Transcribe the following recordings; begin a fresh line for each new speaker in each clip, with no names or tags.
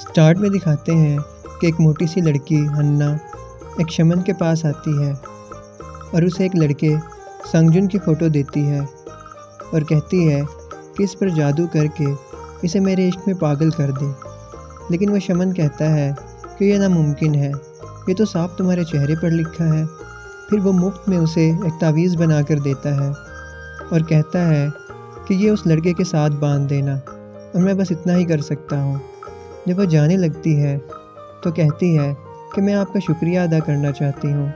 Start में दिखाते हैं कि एक मोटी सी लड़की हन्ना एक शमन के पास आती है और उसे एक लड़के संगजुन की फ़ोटो देती है और कहती है कि इस पर जादू करके इसे मेरे इश्क में पागल कर दे। लेकिन वह शमन कहता है कि यह नामुमकिन है। ये तो साफ़ तुम्हारे चेहरे पर लिखा है। फिर वो मुफ़्त में उसे एक तावीज़ बना कर देता है और कहता है कि ये उस लड़के के साथ बाँध देना और मैं बस इतना ही कर सकता हूँ। जब वह जाने लगती है तो कहती है कि मैं आपका शुक्रिया अदा करना चाहती हूँ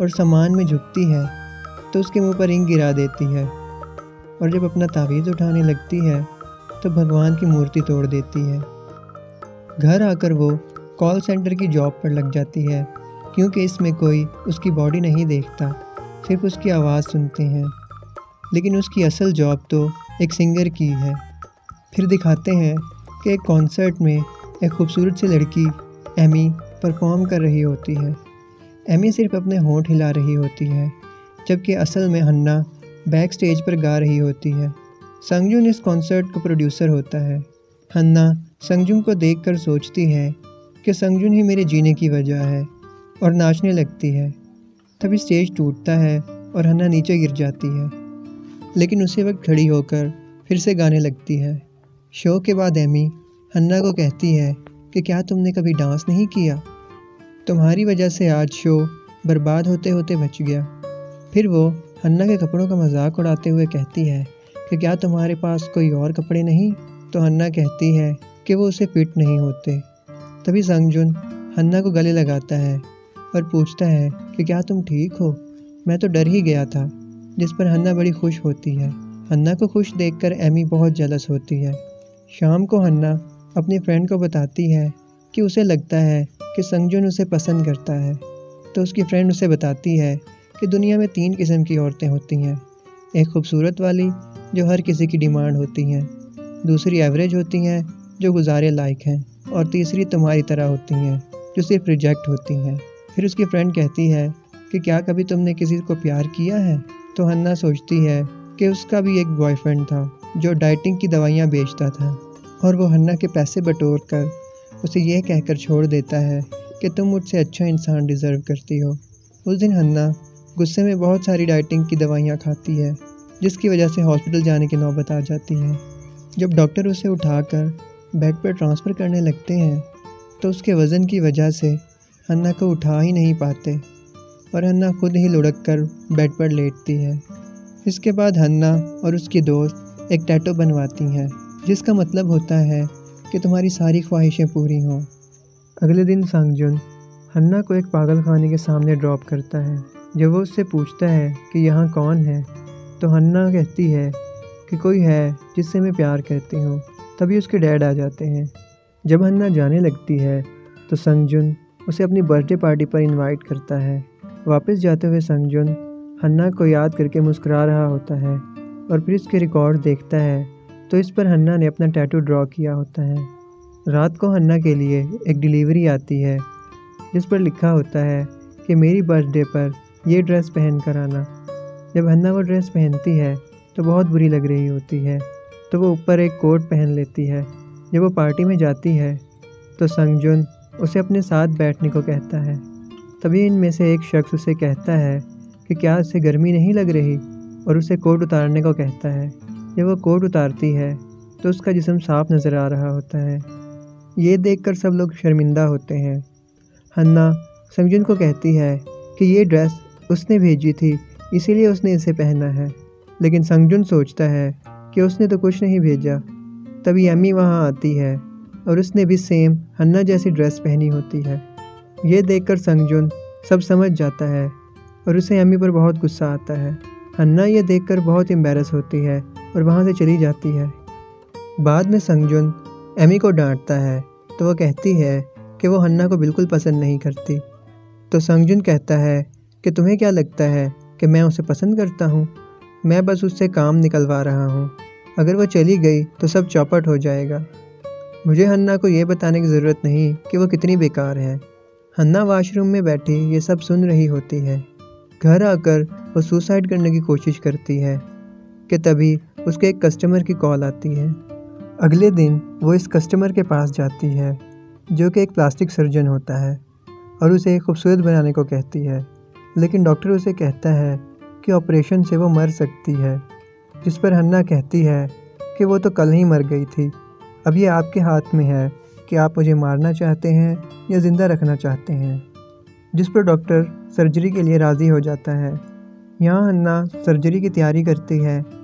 और सामान में झुकती है तो उसके मुँह पर रिंग गिरा देती है। और जब अपना तावीज़ उठाने लगती है तो भगवान की मूर्ति तोड़ देती है। घर आकर वो कॉल सेंटर की जॉब पर लग जाती है, क्योंकि इसमें कोई उसकी बॉडी नहीं देखता, सिर्फ़ उसकी आवाज़ सुनते हैं। लेकिन उसकी असल जॉब तो एक सिंगर की है। फिर दिखाते हैं कि एक कॉन्सर्ट में एक खूबसूरत सी लड़की एमी परफॉर्म कर रही होती है। एमी सिर्फ़ अपने होंठ हिला रही होती है, जबकि असल में हन्ना बैक स्टेज पर गा रही होती है। संगजुन इस कॉन्सर्ट का प्रोड्यूसर होता है। हन्ना संगजुन को देखकर सोचती है कि संगजुन ही मेरे जीने की वजह है और नाचने लगती है। तभी स्टेज टूटता है और हन्ना नीचे गिर जाती है, लेकिन उसी वक्त खड़ी होकर फिर से गाने लगती है। शो के बाद एमी हन्ना को कहती है कि क्या तुमने कभी डांस नहीं किया? तुम्हारी वजह से आज शो बर्बाद होते होते बच गया। फिर वो हन्ना के कपड़ों का मज़ाक उड़ाते हुए कहती है कि क्या तुम्हारे पास कोई और कपड़े नहीं? तो हन्ना कहती है कि वो उसे फिट नहीं होते। तभी संगजुन हन्ना को गले लगाता है और पूछता है कि क्या तुम ठीक हो? मैं तो डर ही गया था, जिस पर हन्ना बड़ी खुश होती है। हन्ना को खुश देखकर एमी बहुत जलस होती है। शाम को हन्ना अपनी फ्रेंड को बताती है कि उसे लगता है कि संगजुन उसे पसंद करता है। तो उसकी फ्रेंड उसे बताती है कि दुनिया में तीन किस्म की औरतें होती हैं। एक खूबसूरत वाली, जो हर किसी की डिमांड होती हैं। दूसरी एवरेज होती हैं, जो गुजारे लायक हैं। और तीसरी तुम्हारी तरह होती हैं, जो सिर्फ़ रिजेक्ट होती हैं। फिर उसकी फ्रेंड कहती है कि क्या कभी तुमने किसी को प्यार किया है? तो हन्ना सोचती है कि उसका भी एक बॉयफ्रेंड था, जो डाइटिंग की दवाइयाँ बेचता था। और वो हन्ना के पैसे बटोर कर उसे यह कहकर छोड़ देता है कि तुम मुझसे अच्छा इंसान डिज़र्व करती हो। उस दिन हन्ना गुस्से में बहुत सारी डाइटिंग की दवाइयाँ खाती है, जिसकी वजह से हॉस्पिटल जाने की नौबत आ जाती है। जब डॉक्टर उसे उठाकर बेड पर ट्रांसफ़र करने लगते हैं तो उसके वज़न की वजह से हन्ना को उठा ही नहीं पाते और हन्ना खुद ही लुढ़क कर बेड पर लेटती है। इसके बाद हन्ना और उसकी दोस्त एक टैटो बनवाती हैं। जिसका मतलब होता है कि तुम्हारी सारी ख्वाहिशें पूरी हों। अगले दिन संगजुन हन्ना को एक पागल खाने के सामने ड्रॉप करता है। जब वो उससे पूछता है कि यहाँ कौन है तो हन्ना कहती है कि कोई है जिससे मैं प्यार करती हूँ। तभी उसके डैड आ जाते हैं। जब हन्ना जाने लगती है तो संगजुन उसे अपनी बर्थडे पार्टी पर इनवाइट करता है। वापस जाते हुए संगजुन हन्ना को याद करके मुस्कुरा रहा होता है और फिर उसके रिकॉर्ड देखता है तो इस पर हन्ना ने अपना टैटू ड्रॉ किया होता है। रात को हन्ना के लिए एक डिलीवरी आती है, जिस पर लिखा होता है कि मेरी बर्थडे पर ये ड्रेस पहन कर आना। जब हन्ना वो ड्रेस पहनती है तो बहुत बुरी लग रही होती है। तो वो ऊपर एक कोट पहन लेती है। जब वो पार्टी में जाती है तो संगजुन उसे अपने साथ बैठने को कहता है। तभी इनमें से एक शख्स उसे कहता है कि क्या उसे गर्मी नहीं लग रही? और उसे कोट उतारने को कहता है। जब वह कोट उतारती है तो उसका जिसम साफ़ नज़र आ रहा होता है। ये देखकर सब लोग शर्मिंदा होते हैं। हन्ना संगजुन को कहती है कि ये ड्रेस उसने भेजी थी, इसीलिए उसने इसे पहना है। लेकिन संगजुन सोचता है कि उसने तो कुछ नहीं भेजा। तभी अम्मी वहाँ आती है और उसने भी सेम हन्ना जैसी ड्रेस पहनी होती है। ये देखकर संगजुन सब समझ जाता है और उसे अम्मी पर बहुत गुस्सा आता है। हन्ना ये देखकर बहुत एम्बेरस होती है और वहाँ से चली जाती है। बाद में संगजुन एमी को डांटता है तो वह कहती है कि वो हन्ना को बिल्कुल पसंद नहीं करती। तो संगजुन कहता है कि तुम्हें क्या लगता है कि मैं उसे पसंद करता हूँ? मैं बस उससे काम निकलवा रहा हूँ। अगर वो चली गई तो सब चौपट हो जाएगा। मुझे हन्ना को ये बताने की ज़रूरत नहीं कि वो कितनी बेकार है। हन्ना वाशरूम में बैठी ये सब सुन रही होती है। घर आकर वो सुसाइड करने की कोशिश करती है कि तभी उसके एक कस्टमर की कॉल आती है। अगले दिन वो इस कस्टमर के पास जाती है, जो कि एक प्लास्टिक सर्जन होता है और उसे खूबसूरत बनाने को कहती है। लेकिन डॉक्टर उसे कहता है कि ऑपरेशन से वो मर सकती है, जिस पर हन्ना कहती है कि वो तो कल ही मर गई थी। अब ये आपके हाथ में है कि आप मुझे मारना चाहते हैं या ज़िंदा रखना चाहते हैं? जिस पर डॉक्टर सर्जरी के लिए राज़ी हो जाता है। यहाँ हन्ना सर्जरी की तैयारी करती है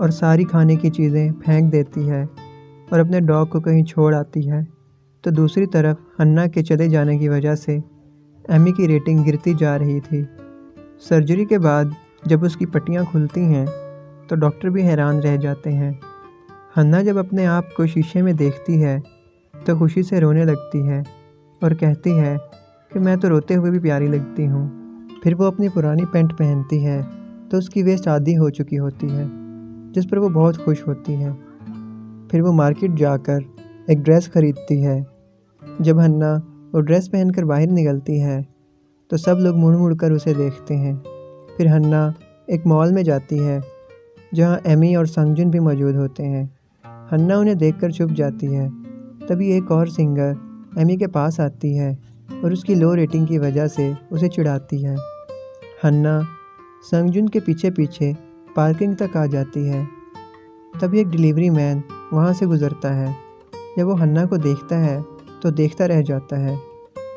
और सारी खाने की चीज़ें फेंक देती है और अपने डॉग को कहीं छोड़ आती है। तो दूसरी तरफ़ हन्ना के चले जाने की वजह से एमी की रेटिंग गिरती जा रही थी। सर्जरी के बाद जब उसकी पट्टियाँ खुलती हैं तो डॉक्टर भी हैरान रह जाते हैं। हन्ना जब अपने आप को शीशे में देखती है तो खुशी से रोने लगती है और कहती है कि मैं तो रोते हुए भी प्यारी लगती हूँ, फिर वो अपनी पुरानी पैंट पहनती है तो उसकी वेस्ट आधी हो चुकी होती है। जिस पर वो बहुत खुश होती है। फिर वो मार्केट जाकर एक ड्रेस खरीदती है। जब हन्ना वो ड्रेस पहनकर बाहर निकलती है तो सब लोग मुड़ मुड़ कर उसे देखते हैं। फिर हन्ना एक मॉल में जाती है, जहाँ एमी और संगजुन भी मौजूद होते हैं। हन्ना उन्हें देखकर छुप जाती है। तभी एक और सिंगर एमी के पास आती है और उसकी लो रेटिंग की वजह से उसे चिढ़ाती है। हन्ना संगजुन के पीछे पीछे पार्किंग तक आ जाती है। तभी एक डिलीवरी मैन वहाँ से गुज़रता है। जब वो हन्ना को देखता है तो देखता रह जाता है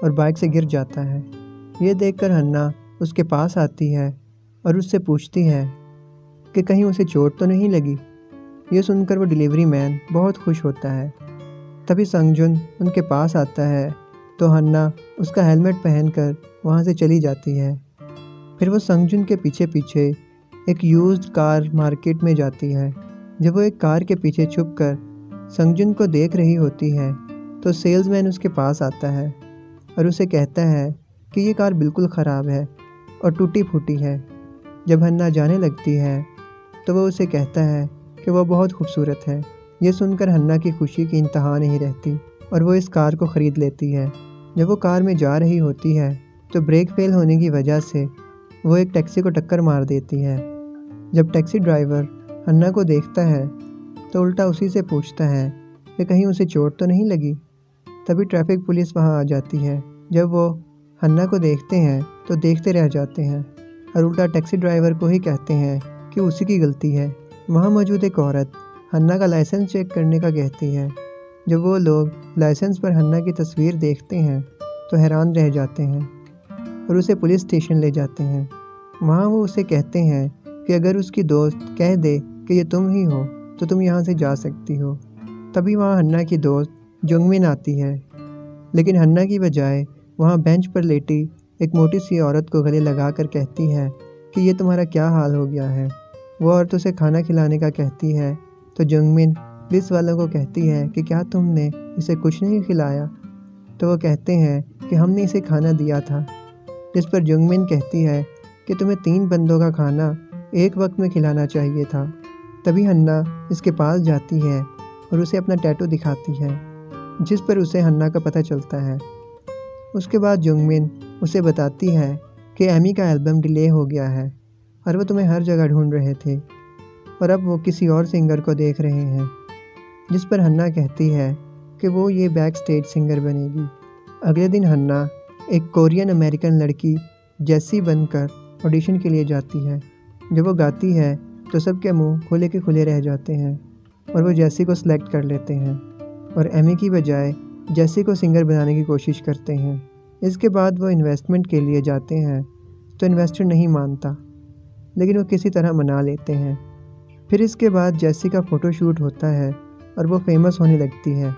और बाइक से गिर जाता है। ये देखकर हन्ना उसके पास आती है और उससे पूछती है कि कहीं उसे चोट तो नहीं लगी? ये सुनकर वो डिलीवरी मैन बहुत खुश होता है। तभी संगजुन उनके पास आता है तो हन्ना उसका हेलमेट पहनकर वहाँ से चली जाती है। फिर वो संगजुन के पीछे पीछे एक यूज्ड कार मार्केट में जाती है। जब वो एक कार के पीछे छुप कर संगजुन को देख रही होती है तो सेल्समैन उसके पास आता है और उसे कहता है कि ये कार बिल्कुल ख़राब है और टूटी फूटी है। जब हन्ना जाने लगती है तो वह उसे कहता है कि वह बहुत खूबसूरत है। ये सुनकर हन्ना की खुशी की इंतहा नहीं रहती और वो इस कार को ख़रीद लेती है। जब वो कार में जा रही होती है तो ब्रेक फेल होने की वजह से वो एक टैक्सी को टक्कर मार देती है। जब टैक्सी ड्राइवर हन्ना को देखता है तो उल्टा उसी से पूछता है कि कहीं उसे चोट तो नहीं लगी? तभी ट्रैफ़िक पुलिस वहाँ आ जाती है। जब वो हन्ना को देखते हैं तो देखते रह जाते हैं और उल्टा टैक्सी ड्राइवर को ही कहते हैं कि उसी की गलती है। वहाँ मौजूद एक औरत हन्ना का लाइसेंस चेक करने का कहती है। जब वो लोग लाइसेंस पर हन्ना की तस्वीर देखते हैं तो हैरान रह जाते हैं और उसे पुलिस स्टेशन ले जाते हैं। वहाँ वो उसे कहते हैं कि अगर उसकी दोस्त कह दे कि ये तुम ही हो तो तुम यहाँ से जा सकती हो। तभी वहाँ हन्ना की दोस्त जुंगमिन आती है। लेकिन हन्ना की बजाय वहाँ बेंच पर लेटी एक मोटी सी औरत को गले लगा कर कहती है कि ये तुम्हारा क्या हाल हो गया है? वो औरत उसे खाना खिलाने का कहती है तो जुंगमिन पुलिस वालों को कहती है कि क्या तुमने इसे कुछ नहीं खिलाया? तो वो कहते हैं कि हमने इसे खाना दिया था। जिस पर जुंगमिन कहती है कि तुम्हें तीन बंदों का खाना एक वक्त में खिलाना चाहिए था। तभी हन्ना इसके पास जाती है और उसे अपना टैटू दिखाती है, जिस पर उसे हन्ना का पता चलता है। उसके बाद जुंगमिन उसे बताती है कि एमी का एल्बम डिले हो गया है और वो तुम्हें हर जगह ढूंढ रहे थे और अब वो किसी और सिंगर को देख रहे हैं, जिस पर हन्ना कहती है कि वो ये बैक स्टेज सिंगर बनेगी। अगले दिन हन्ना एक कोरियन अमेरिकन लड़की जैसी बनकर ऑडिशन के लिए जाती है। जब वो गाती है तो सबके मुँह खुले के खुले रह जाते हैं और वो जैसी को सिलेक्ट कर लेते हैं और एमी की बजाय जैसी को सिंगर बनाने की कोशिश करते हैं। इसके बाद वो इन्वेस्टमेंट के लिए जाते हैं तो इन्वेस्टर नहीं मानता, लेकिन वो किसी तरह मना लेते हैं। फिर इसके बाद जैसी का फ़ोटोशूट होता है और वो फ़ेमस होने लगती है।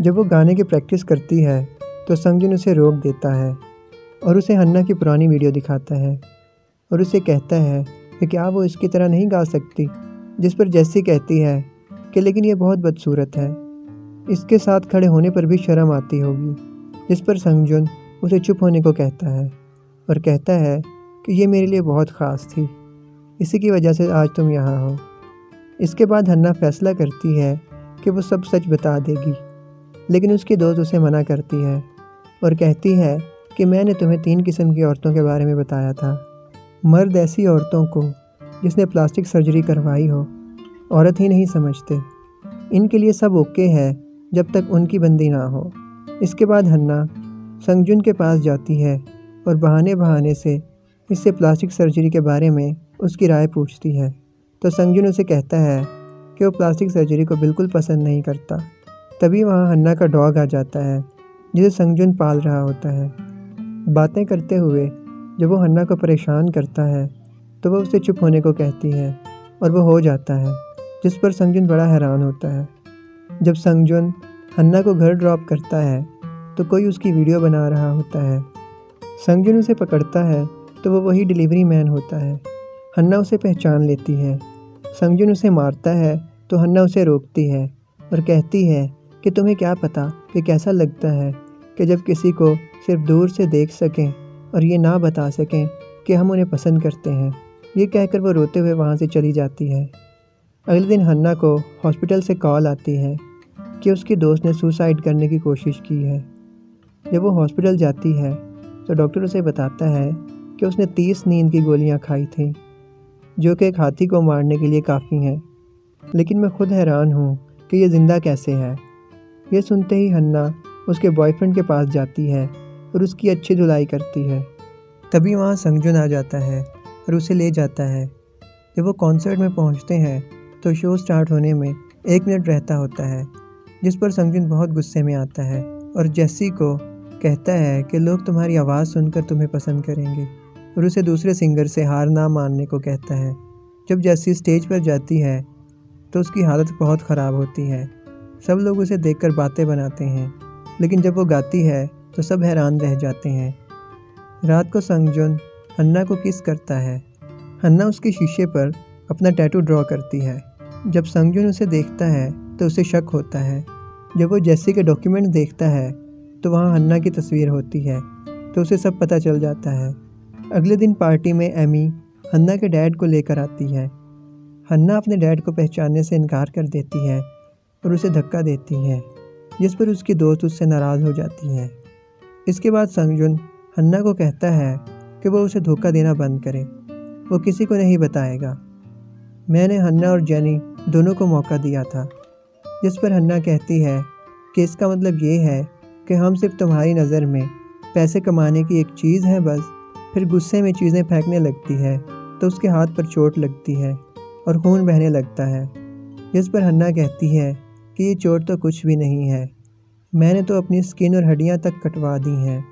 जब वो गाने की प्रैक्टिस करती है तो संगजुन उसे रोक देता है और उसे हन्ना की पुरानी वीडियो दिखाता है और उसे कहता है कि क्या वो इसकी तरह नहीं गा सकती? जिस पर जैसी कहती है कि लेकिन ये बहुत बदसूरत है। इसके साथ खड़े होने पर भी शर्म आती होगी, जिस पर संगजुन उसे चुप होने को कहता है और कहता है कि ये मेरे लिए बहुत ख़ास थी। इसी की वजह से आज तुम यहाँ हो। इसके बाद हन्ना फैसला करती है कि वो सब सच बता देगी। लेकिन उसकी दोस्त उसे मना करती है और कहती है कि मैंने तुम्हें तीन किस्म की औरतों के बारे में बताया था। मर्द ऐसी औरतों को, जिसने प्लास्टिक सर्जरी करवाई हो, औरत ही नहीं समझते। इनके लिए सब ओके है, जब तक उनकी बंदी ना हो। इसके बाद हन्ना, संगजुन के पास जाती है और बहाने बहाने से इससे प्लास्टिक सर्जरी के बारे में उसकी राय पूछती है। तो संगजुन उसे कहता है कि वो प्लास्टिक सर्जरी को बिल्कुल पसंद नहीं करता। तभी वहाँ हन्ना का डॉग आ जाता है, जिसे संगजुन पाल रहा होता है। बातें करते हुए जब वो हन्ना को परेशान करता है तो वह उसे चुप होने को कहती है और वह हो जाता है, जिस पर संगजुन बड़ा हैरान होता है। जब संगजुन हन्ना को घर ड्रॉप करता है तो कोई उसकी वीडियो बना रहा होता है। संगजुन उसे पकड़ता है तो वो वही डिलीवरी मैन होता है। हन्ना उसे पहचान लेती है। संगजुन उसे मारता है तो हन्ना उसे रोकती है और कहती है कि तुम्हें क्या पता कि कैसा लगता है कि जब किसी को सिर्फ़ दूर से देख सकें और ये ना बता सकें कि हम उन्हें पसंद करते हैं। ये कहकर वो रोते हुए वहाँ से चली जाती है। अगले दिन हन्ना को हॉस्पिटल से कॉल आती है कि उसकी दोस्त ने सुसाइड करने की कोशिश की है। जब वो हॉस्पिटल जाती है तो डॉक्टर उसे बताता है कि उसने तीस नींद की गोलियाँ खाई थी, जो कि एक हाथी को मारने के लिए काफ़ी हैं। लेकिन मैं खुद हैरान हूँ कि ये ज़िंदा कैसे है। ये सुनते ही हन्ना उसके बॉयफ्रेंड के पास जाती है और उसकी अच्छी धुलाई करती है। तभी वहाँ संगजुन आ जाता है और उसे ले जाता है। जब वो कॉन्सर्ट में पहुँचते हैं तो शो स्टार्ट होने में एक मिनट रहता होता है, जिस पर संगजुन बहुत गुस्से में आता है और जेसी को कहता है कि लोग तुम्हारी आवाज़ सुनकर तुम्हें पसंद करेंगे और उसे दूसरे सिंगर से हार ना मानने को कहता है। जब जेसी स्टेज पर जाती है तो उसकी हालत बहुत ख़राब होती है। सब लोग उसे देखकर बातें बनाते हैं, लेकिन जब वो गाती है तो सब हैरान रह जाते हैं। रात को संगजुन हन्ना को किस करता है? हन्ना उसके शीशे पर अपना टैटू ड्रॉ करती है। जब संगजुन उसे देखता है तो उसे शक होता है। जब वो जैसी के डॉक्यूमेंट देखता है तो वहाँ हन्ना की तस्वीर होती है तो उसे सब पता चल जाता है। अगले दिन पार्टी में एमी हन्ना के डैड को लेकर आती है। हन्ना अपने डैड को पहचानने से इनकार कर देती है और उसे धक्का देती है, जिस पर उसकी दोस्त उससे नाराज़ हो जाती है। इसके बाद संगजुन हन्ना को कहता है कि वो उसे धोखा देना बंद करे। वो किसी को नहीं बताएगा। मैंने हन्ना और जैनी दोनों को मौका दिया था, जिस पर हन्ना कहती है कि इसका मतलब ये है कि हम सिर्फ़ तुम्हारी नज़र में पैसे कमाने की एक चीज़ है बस, फिर गुस्से में चीज़ें फेंकने लगती है तो उसके हाथ पर चोट लगती है और खून बहने लगता है, जिस पर हन्ना कहती है कि ये चोट तो कुछ भी नहीं है। मैंने तो अपनी स्किन और हड्डियाँ तक कटवा दी हैं।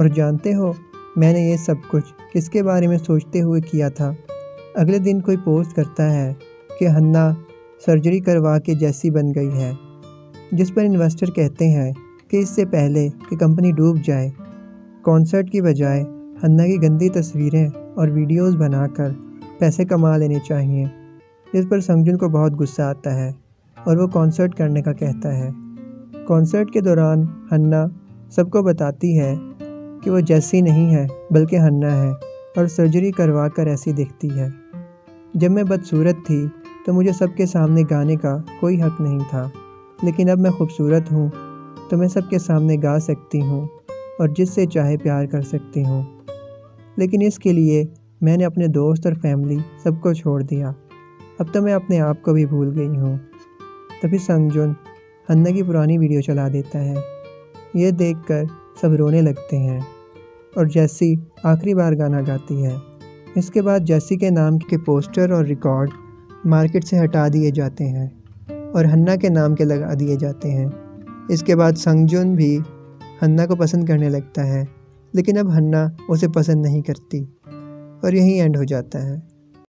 और जानते हो, मैंने ये सब कुछ किसके बारे में सोचते हुए किया था? अगले दिन कोई पोस्ट करता है कि हन्ना सर्जरी करवा के जैसी बन गई है, जिस पर इन्वेस्टर कहते हैं कि इससे पहले कि कंपनी डूब जाए। कॉन्सर्ट की बजाय हन्ना की गंदी तस्वीरें और वीडियोस बनाकर पैसे कमा लेने चाहिए जिस पर संगजुन को बहुत गुस्सा आता है और वो कॉन्सर्ट करने का कहता है। कॉन्सर्ट के दौरान हन्ना सबको बताती है कि वो जैसी नहीं है, बल्कि हन्ना है और सर्जरी करवा कर ऐसी दिखती है। जब मैं बदसूरत थी तो मुझे सबके सामने गाने का कोई हक नहीं था। लेकिन अब मैं खूबसूरत हूँ तो मैं सबके सामने गा सकती हूँ और जिससे चाहे प्यार कर सकती हूँ। लेकिन इसके लिए मैंने अपने दोस्त और फैमिली सबको छोड़ दिया। अब तो मैं अपने आप को भी भूल गई हूँ। तभी संगजुन हन्ना की पुरानी वीडियो चला देता है। ये देखकर सब रोने लगते हैं और जैसी आखिरी बार गाना गाती है। इसके बाद जैसी के नाम के पोस्टर और रिकॉर्ड मार्केट से हटा दिए जाते हैं और हन्ना के नाम के लगा दिए जाते हैं। इसके बाद संगजुन भी हन्ना को पसंद करने लगता है, लेकिन अब हन्ना उसे पसंद नहीं करती और यहीं एंड हो जाता है।